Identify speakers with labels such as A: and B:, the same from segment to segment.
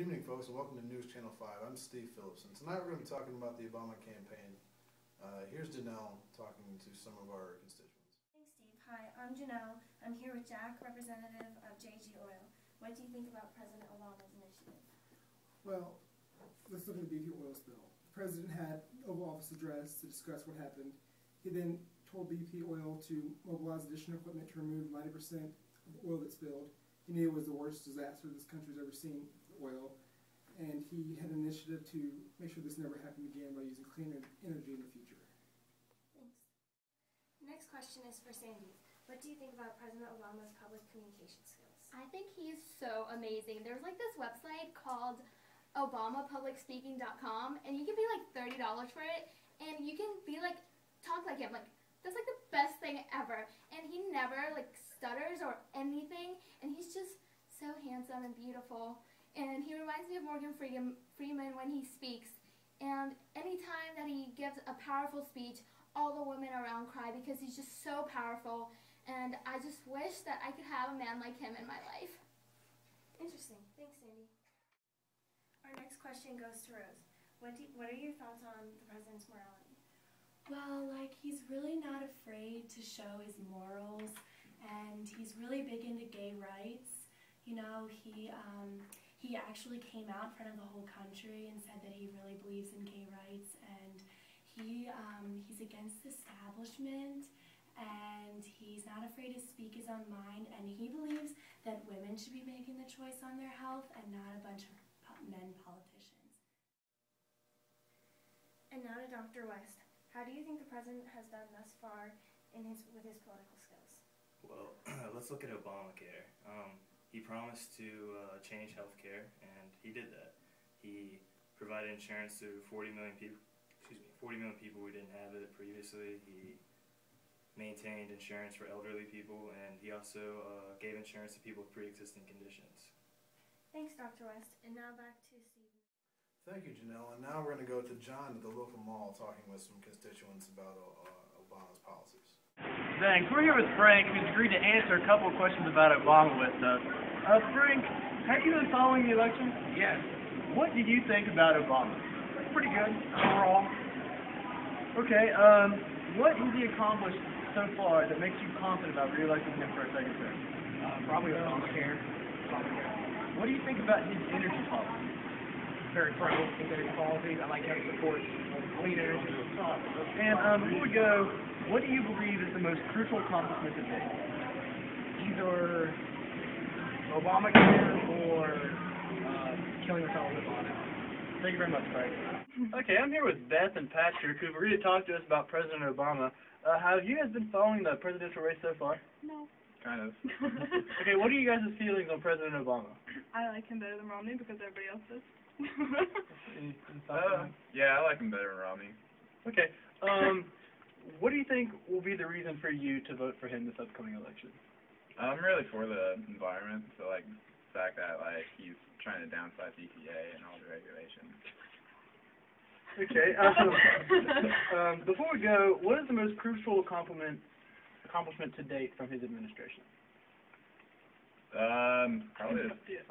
A: Good evening, folks, and welcome to News Channel 5. I'm Steve Phillips, and tonight we're going to be talking about the Obama campaign. Uh, here's Janelle talking to some of our constituents.
B: Thanks, Steve. Hi, I'm Janelle. I'm here with Jack, representative of JG Oil. What do you think about President Obama's initiative?
C: Well, let's look at the BP oil spill. The president had Oval Office address to discuss what happened. He then told BP Oil to mobilize additional equipment to remove 90% of the oil that spilled. He knew it was the worst disaster this country's ever seen for oil. And he had an initiative to make sure this never happened again by using cleaner energy in the future.
B: Thanks. Next question is for Sandy. What do you think about President Obama's public communication skills?
D: I think he's so amazing. There's like this website called ObamaPublicSpeaking.com, and you can pay like thirty dollars for it, and you can be like talk like him. Like that's like the best thing ever. And he never like stutters or anything, and he's just so handsome and beautiful. And he reminds me of Morgan Freeman, Freeman when he speaks. And anytime that he gives a powerful speech, all the women around cry because he's just so powerful. And I just wish that I could have a man like him in my life.
B: Interesting. Thanks, Sandy. Our next question goes to Rose. What, do, what are your thoughts on the president's morality?
E: Well, like he's really not afraid to show his morals, and he's really big into gay rights. You know, he um, he actually came out in front of the whole country and said that he really believes in gay rights, and he um, he's against the establishment, and he's not afraid to speak his own mind, and he believes that women should be making the choice on their health and not a bunch of men politicians.
B: And now to Dr. West. How do you think the president has done thus far in his with his political skills?
F: Well, let's look at Obamacare. Um, he promised to uh, change healthcare, and he did that. He provided insurance to 40 million people. Excuse me, 40 million people who didn't have it previously. He maintained insurance for elderly people, and he also uh, gave insurance to people with pre-existing conditions.
B: Thanks, Dr. West. And now back to Stephen.
A: Thank you, Janelle. And now we're going to go to John at the local mall talking with some constituents about uh, Obama's policies.
G: Thanks. We're here with Frank, who's agreed to answer a couple of questions about Obama with us. Uh, Frank, have you been following the election?
H: Yes,
G: What did you think about Obama?
H: pretty good overall.
G: Okay, um, what has he accomplished so far that makes you confident about reelecting him for a second term?
H: Uh, probably Obamacare.
G: What do you think about his energy policy?
H: Very pro energy policies. I like how he supports clean.
G: And um, before we go, what do you believe is the most crucial accomplishment to date?
H: Either Obamacare or uh, killing the fellow on it.
G: Thank you very much, Frank. Okay, I'm here with Beth and Patrick, who've agreed to talk to us about President Obama. Uh, have you guys been following the presidential race so far?
I: No.
G: Kind of. okay, what are you guys' feelings on President Obama?
I: I like him better than Romney because everybody else does.
G: Thoughts
J: yeah, I like him better than Romney.
G: Okay. Um, what do you think will be the reason for you to vote for him this upcoming election?
J: I'm really for the environment, so like the fact that like he's trying to downsize EPA and all the regulations.
G: Okay. Um, um, before we go, what is the most crucial accomplishment accomplishment to date from his administration?
J: Um, probably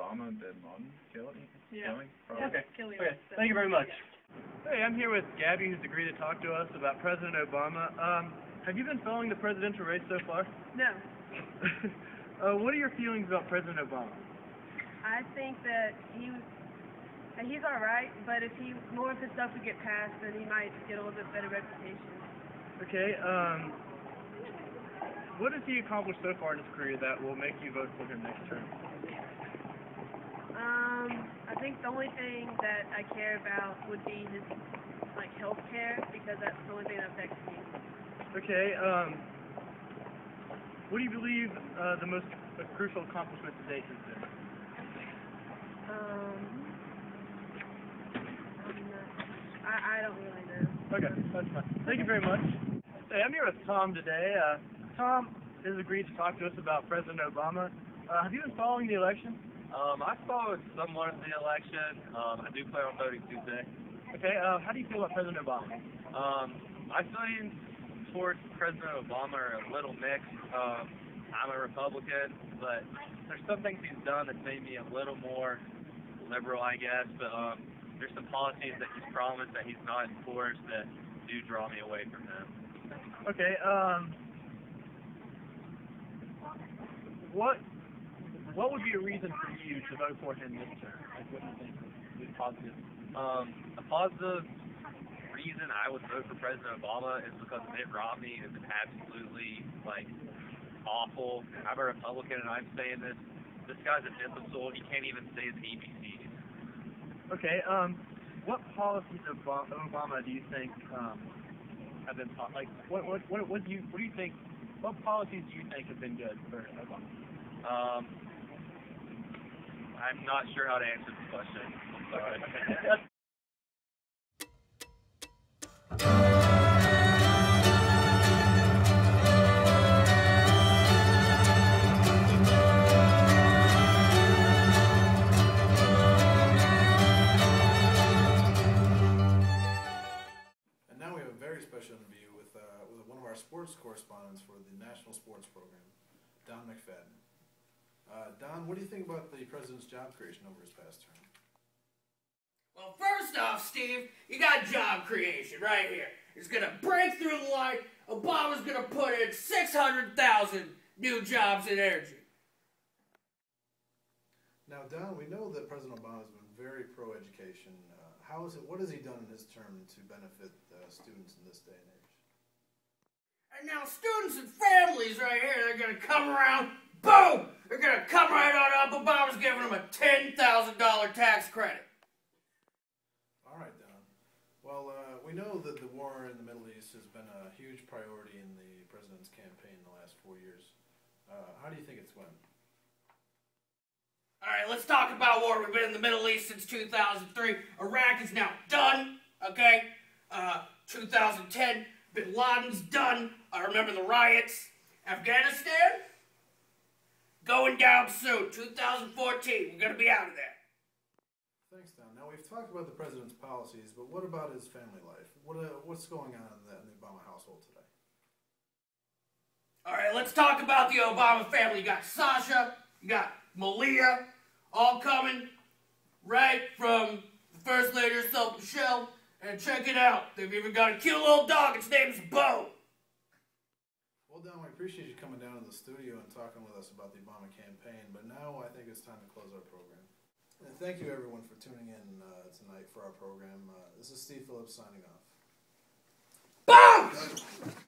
J: Obama did Laden killing.
I: Yeah.
J: Killing, probably.
G: Okay.
I: Killing
G: Okay.
I: us.
G: Thank you very much. Hey, I'm here with Gabby, who's agreed to talk to us about President Obama. Um, have you been following the presidential race so far?
I: No.
G: uh, what are your feelings about President Obama?
I: I think that he that he's all right, but if he more of his stuff would get passed, then he might get a little bit better reputation.
G: Okay. Um, what has he accomplished so far in his career that will make you vote for him next term?
I: Think the only thing that I care about would be his like health care because that's the only thing that affects me.
G: Okay. Um, what do you believe uh, the most uh, crucial accomplishment to date has been?
I: Um, not, I I don't really know.
G: Okay, that's fine. Thank you very much. Hey, I'm here with Tom today. Uh, Tom has agreed to talk to us about President Obama. Uh, have you been following the election?
K: Um, I followed somewhat of the election. Um, I do plan on voting Tuesday.
G: Okay, uh, how do you feel about President Obama?
K: Um, my feelings towards President Obama are a little mixed. Um, I'm a Republican, but there's some things he's done that made me a little more liberal, I guess, but um, there's some policies that he's promised that he's not enforced that do draw me away from him.
G: Okay. Um. What What would be a reason for you to vote for him this term? Like, what do you think is positive?
K: Um, a positive reason I would vote for President Obama is because Mitt Romney is absolutely like awful. I'm a Republican and I'm saying this. This guy's an imbecile. He can't even say his ABCs.
G: Okay. Um. What policies of Obama do you think um have been like what what what what do you what do you think what policies do you think have been good for Obama?
K: Um, I'm not sure how to answer this question. Sorry.
A: And now we have a very special interview with, uh, with one of our sports correspondents for the National Sports Program, Don McFadden. Uh, Don, what do you think about the president's job creation over his past term?
L: Well, first off, Steve, you got job creation right here. It's gonna break through the light. Obama's gonna put in 600,000 new jobs in energy.
A: Now, Don, we know that President Obama has been very pro-education. Uh, how is it? What has he done in his term to benefit uh, students in this day and age?
L: And now students and families right here, they're gonna come around, boom! They're gonna come right on up. Obama's giving them a $10,000 tax credit.
A: All right, Don. Well, uh, we know that the war in the Middle East has been a huge priority in the president's campaign in the last four years. Uh, how do you think it's went?
L: All right, let's talk about war. We've been in the Middle East since 2003. Iraq is now done, okay? Uh, 2010, Bin Laden's done. I remember the riots. Afghanistan, going down soon. 2014, we're going to be out of there.
A: Thanks, Don. Now we've talked about the president's policies, but what about his family life? What uh, what's going on in the, in the Obama household today?
L: All right, let's talk about the Obama family. You got Sasha, you got Malia, all coming right from the First Lady herself, Michelle. And check it out. They've even got a cute little dog. Its name's Bo.
A: Well, Don, we appreciate you coming down the studio and talking with us about the Obama campaign, but now I think it's time to close our program. And thank you, everyone, for tuning in uh, tonight for our program. Uh, this is Steve Phillips signing off.
L: Boom!